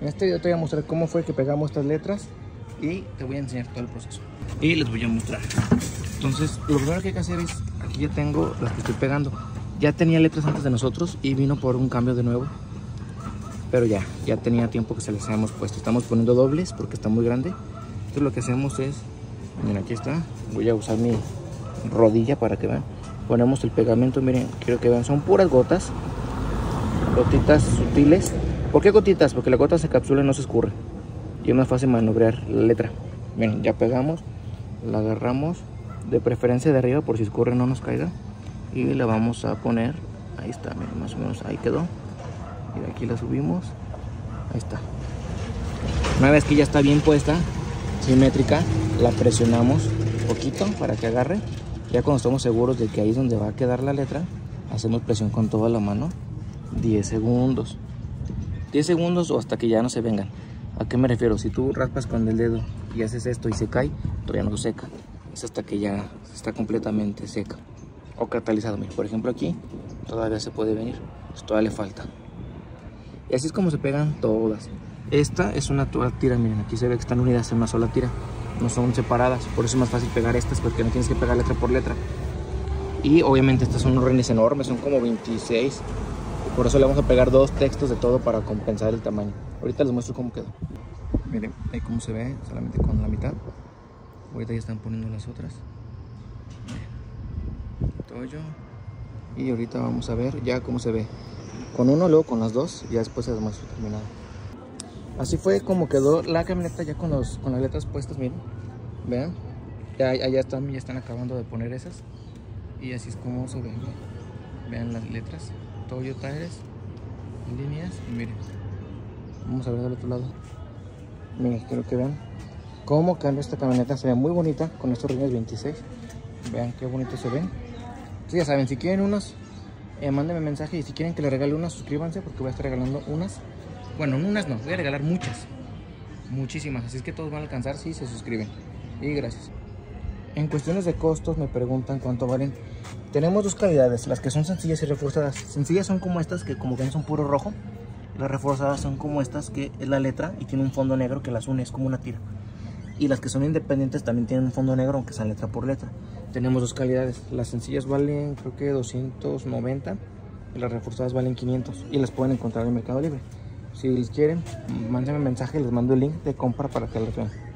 En este video te voy a mostrar cómo fue que pegamos estas letras y te voy a enseñar todo el proceso. Y les voy a mostrar. Entonces, lo primero que hay que hacer es, aquí ya tengo las que estoy pegando. Ya tenía letras antes de nosotros y vino por un cambio de nuevo. Pero ya, ya tenía tiempo que se les habíamos puesto. Estamos poniendo dobles porque está muy grande. Entonces lo que hacemos es, miren aquí está. Voy a usar mi rodilla para que vean. Ponemos el pegamento, miren, quiero que vean, son puras gotas. Gotitas sutiles. ¿Por qué gotitas? Porque la gota se capsula y no se escurre. Y es más fácil manobrear la letra. Miren, ya pegamos, la agarramos de preferencia de arriba por si escurre no nos caiga y la vamos a poner ahí está miren, más o menos ahí quedó y de aquí la subimos ahí está una vez que ya está bien puesta simétrica la presionamos un poquito para que agarre ya cuando estamos seguros de que ahí es donde va a quedar la letra hacemos presión con toda la mano 10 segundos 10 segundos o hasta que ya no se vengan ¿A qué me refiero? Si tú raspas con el dedo y haces esto y se cae, todavía no se seca. Es hasta que ya está completamente seca o catalizado. Mira, por ejemplo aquí todavía se puede venir, pues todavía le falta. Y así es como se pegan todas. Esta es una tira, miren, aquí se ve que están unidas en una sola tira. No son separadas, por eso es más fácil pegar estas porque no tienes que pegar letra por letra. Y obviamente estas son unos reines enormes, son como 26 por eso le vamos a pegar dos textos de todo para compensar el tamaño. Ahorita les muestro cómo quedó. Miren, ahí cómo se ve, solamente con la mitad. Ahorita ya están poniendo las otras. Toyo. Y ahorita vamos a ver ya cómo se ve. Con uno, luego con las dos, y ya después se muestro terminado. Así fue como quedó la camioneta ya con, los, con las letras puestas, miren. Vean. Ya, ya, están, ya están acabando de poner esas. Y así es como se ve. Vean las letras. Toyo Tires líneas miren. Vamos a ver del otro lado. Miren quiero que vean cómo cambia esta camioneta. Se ve muy bonita con estos rines 26 vean qué bonito se ven. Entonces ya saben si quieren unos eh, mándenme mensaje y si quieren que les regale unas suscríbanse porque voy a estar regalando unas. Bueno unas no voy a regalar muchas. Muchísimas así es que todos van a alcanzar si se suscriben. Y gracias en cuestiones de costos me preguntan cuánto valen. Tenemos dos calidades, las que son sencillas y reforzadas. Sencillas son como estas que como ven son puro rojo. Las reforzadas son como estas que es la letra y tiene un fondo negro que las une, es como una tira. Y las que son independientes también tienen un fondo negro aunque sean letra por letra. Tenemos dos calidades. Las sencillas valen creo que 290 y las reforzadas valen 500 y las pueden encontrar en Mercado Libre. Si les quieren, mándenme mensaje, les mando el link de compra para que las vean.